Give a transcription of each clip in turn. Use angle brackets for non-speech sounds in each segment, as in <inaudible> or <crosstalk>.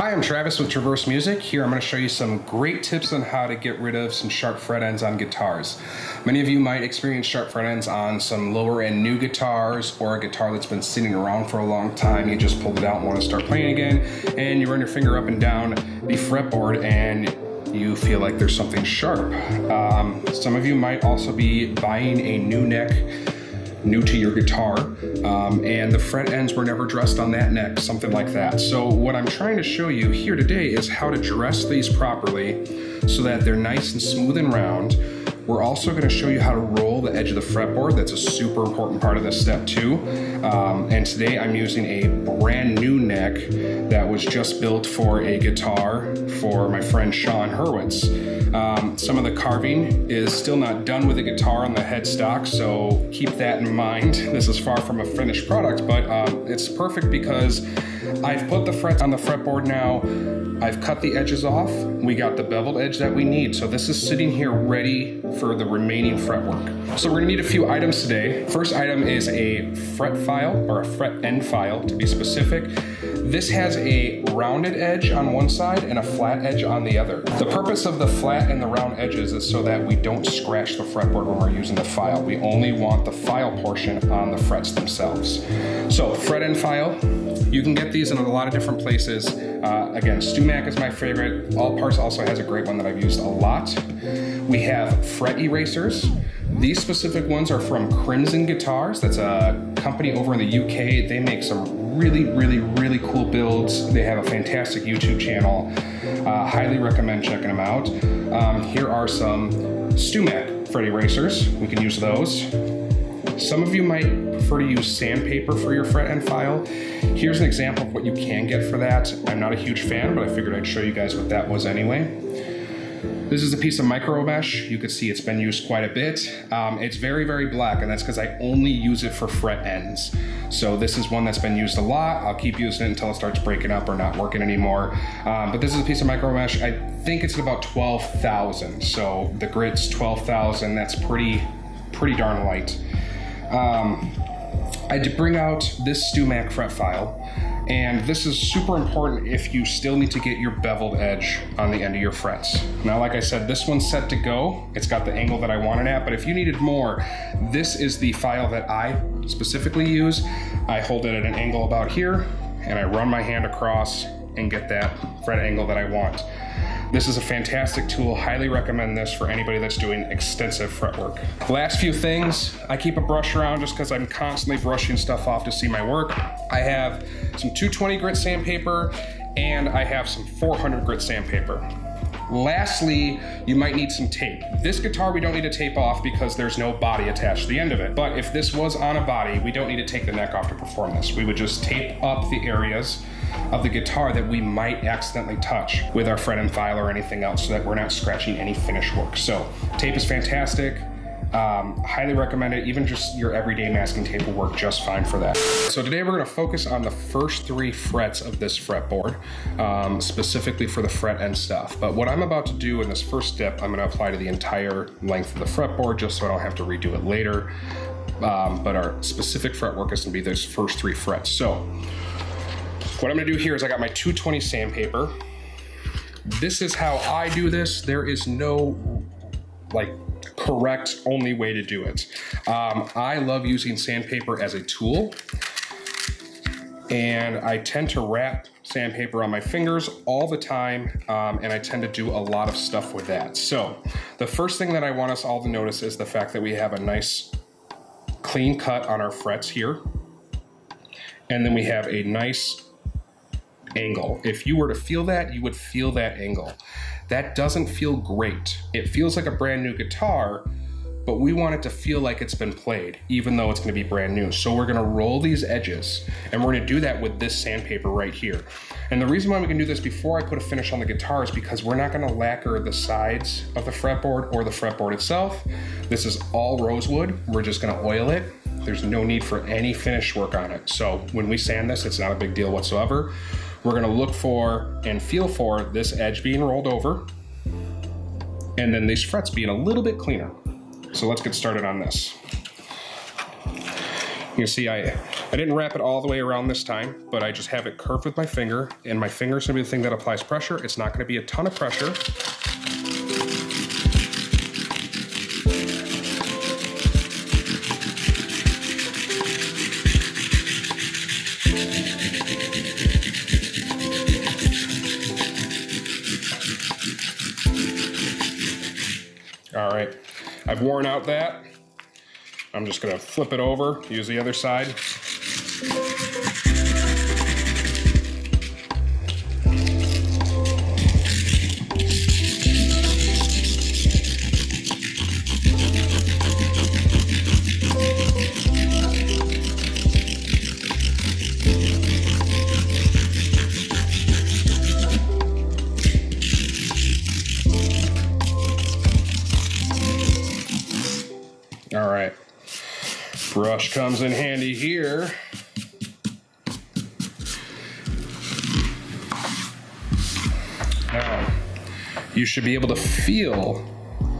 Hi, I'm Travis with Traverse Music. Here I'm going to show you some great tips on how to get rid of some sharp fret ends on guitars. Many of you might experience sharp fret ends on some lower end new guitars or a guitar that's been sitting around for a long time. You just pulled it out and want to start playing again and you run your finger up and down the fretboard and you feel like there's something sharp. Um, some of you might also be buying a new neck new to your guitar, um, and the fret ends were never dressed on that neck, something like that. So what I'm trying to show you here today is how to dress these properly so that they're nice and smooth and round. We're also going to show you how to roll the edge of the fretboard. That's a super important part of this step too. Um, and today I'm using a brand new neck that was just built for a guitar for my friend Sean Hurwitz. Um, some of the carving is still not done with the guitar on the headstock, so keep that in mind. <laughs> This is far from a finished product, but um, it's perfect because I've put the frets on the fretboard now. I've cut the edges off. We got the beveled edge that we need. So this is sitting here ready for the remaining fretwork. So we're gonna need a few items today. First item is a fret file, or a fret end file to be specific. This has a rounded edge on one side and a flat edge on the other. The purpose of the flat and the round edges is so that we don't scratch the fretboard when we're using the file. We only want the file portion on the frets themselves. So fret end file, you can get these in a lot of different places. Uh, again, StewMac is my favorite. Allparts also has a great one that I've used a lot. We have fret erasers. These specific ones are from Crimson Guitars. That's a company over in the UK. They make some really, really, really cool builds. They have a fantastic YouTube channel. Uh, highly recommend checking them out. Um, here are some StewMac fret erasers. We can use those. Some of you might prefer to use sandpaper for your fret end file. Here's an example of what you can get for that. I'm not a huge fan, but I figured I'd show you guys what that was anyway. This is a piece of micro mesh. You can see it's been used quite a bit. Um, it's very, very black, and that's because I only use it for fret ends. So this is one that's been used a lot. I'll keep using it until it starts breaking up or not working anymore. Um, but this is a piece of micro mesh. I think it's about 12,000. So the grit's 12,000. That's pretty, pretty darn light. Um, I did bring out this StewMac fret file. And this is super important if you still need to get your beveled edge on the end of your frets. Now, like I said, this one's set to go. It's got the angle that I want it at, but if you needed more, this is the file that I specifically use. I hold it at an angle about here, and I run my hand across and get that fret angle that I want. This is a fantastic tool. Highly recommend this for anybody that's doing extensive fretwork. Last few things, I keep a brush around just because I'm constantly brushing stuff off to see my work. I have some 220 grit sandpaper and I have some 400 grit sandpaper. Lastly, you might need some tape. This guitar we don't need to tape off because there's no body attached to the end of it. But if this was on a body, we don't need to take the neck off to perform this. We would just tape up the areas of the guitar that we might accidentally touch with our fret end file or anything else so that we're not scratching any finish work. So tape is fantastic. Um, highly recommend it. Even just your everyday masking tape will work just fine for that. So today we're going to focus on the first three frets of this fretboard, um, specifically for the fret end stuff. But what I'm about to do in this first step, I'm going to apply to the entire length of the fretboard just so I don't have to redo it later. Um, but our specific fretwork is going to be those first three frets. So what I'm gonna do here is I got my 220 sandpaper. This is how I do this. There is no like correct only way to do it. Um, I love using sandpaper as a tool and I tend to wrap sandpaper on my fingers all the time um, and I tend to do a lot of stuff with that. So the first thing that I want us all to notice is the fact that we have a nice clean cut on our frets here and then we have a nice angle. If you were to feel that, you would feel that angle. That doesn't feel great. It feels like a brand new guitar, but we want it to feel like it's been played, even though it's gonna be brand new. So we're gonna roll these edges, and we're gonna do that with this sandpaper right here. And the reason why we can do this before I put a finish on the guitar is because we're not gonna lacquer the sides of the fretboard or the fretboard itself. This is all rosewood. We're just gonna oil it. There's no need for any finish work on it. So when we sand this, it's not a big deal whatsoever. We're gonna look for and feel for this edge being rolled over and then these frets being a little bit cleaner. So let's get started on this. You see, I, I didn't wrap it all the way around this time, but I just have it curved with my finger, and my finger is gonna be the thing that applies pressure. It's not gonna be a ton of pressure. I've worn out that. I'm just gonna flip it over, use the other side. All right. Brush comes in handy here. Now, you should be able to feel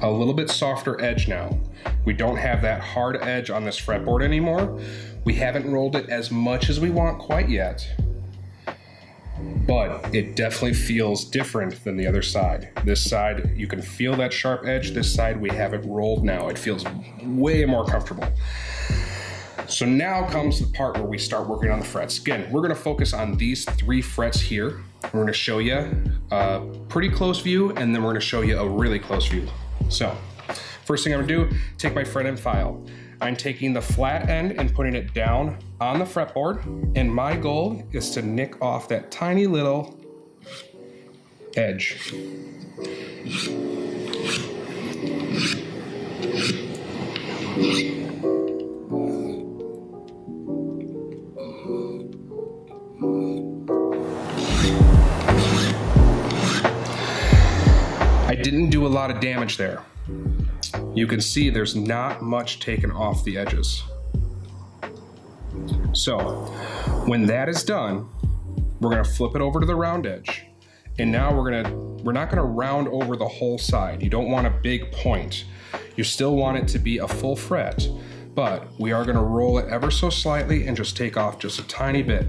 a little bit softer edge now. We don't have that hard edge on this fretboard anymore. We haven't rolled it as much as we want quite yet, but it definitely feels different than the other side. This side, you can feel that sharp edge. This side, we have it rolled now. It feels way more comfortable. So now comes the part where we start working on the frets. Again, we're gonna focus on these three frets here. We're gonna show you a pretty close view, and then we're gonna show you a really close view. So, first thing I'm gonna do, take my fret end file. I'm taking the flat end and putting it down on the fretboard, and my goal is to nick off that tiny little edge. I didn't do a lot of damage there. You can see there's not much taken off the edges. So when that is done, we're gonna flip it over to the round edge. And now we're gonna, we're not gonna round over the whole side. You don't want a big point. You still want it to be a full fret, but we are gonna roll it ever so slightly and just take off just a tiny bit.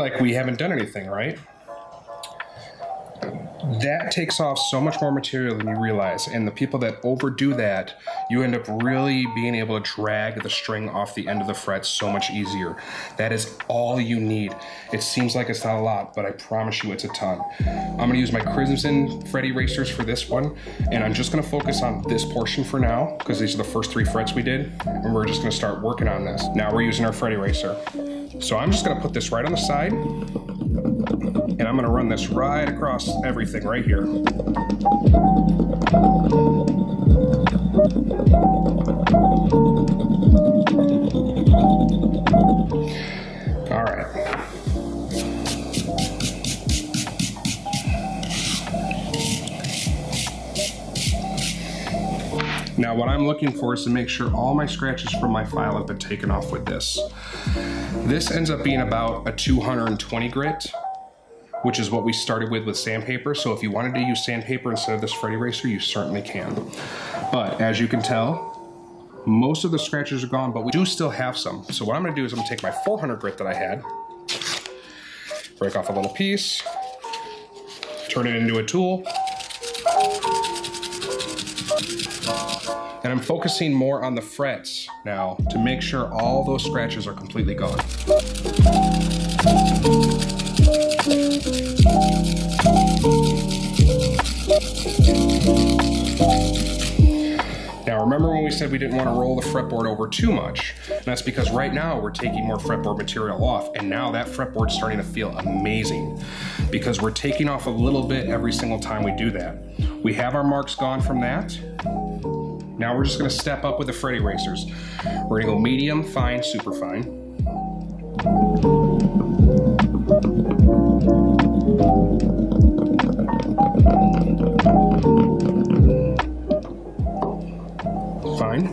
Like we haven't done anything, right? That takes off so much more material than you realize. And the people that overdo that, you end up really being able to drag the string off the end of the fret so much easier. That is all you need. It seems like it's not a lot, but I promise you it's a ton. I'm gonna use my Crimson fret erasers for this one, and I'm just gonna focus on this portion for now, because these are the first three frets we did, and we're just gonna start working on this. Now we're using our fret eraser. So I'm just gonna put this right on the side, and I'm gonna run this right across everything right here. Now what I'm looking for is to make sure all my scratches from my file have been taken off with this. This ends up being about a 220 grit, which is what we started with with sandpaper. So if you wanted to use sandpaper instead of this fret eraser, you certainly can. But as you can tell, most of the scratches are gone, but we do still have some. So what I'm gonna do is I'm gonna take my 400 grit that I had, break off a little piece, turn it into a tool, and I'm focusing more on the frets now to make sure all those scratches are completely gone. Now remember when we said we didn't want to roll the fretboard over too much? And that's because right now we're taking more fretboard material off and now that fretboard's starting to feel amazing because we're taking off a little bit every single time we do that. We have our marks gone from that. Now we're just gonna step up with the fret erasers. We're gonna go medium, fine, super fine. Fine.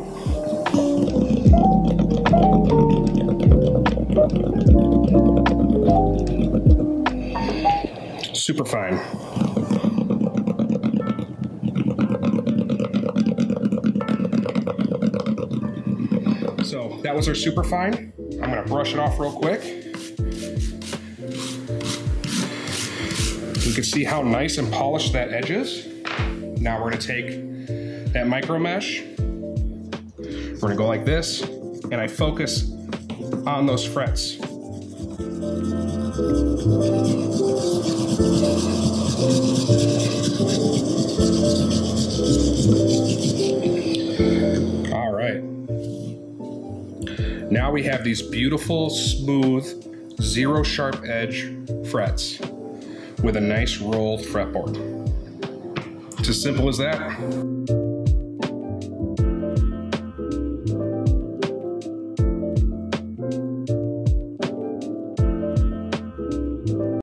Super fine. That was our super fine. I'm gonna brush it off real quick. You can see how nice and polished that edge is. Now we're gonna take that micro mesh. We're gonna go like this, and I focus on those frets. Now we have these beautiful, smooth, zero sharp edge frets with a nice rolled fretboard. It's as simple as that.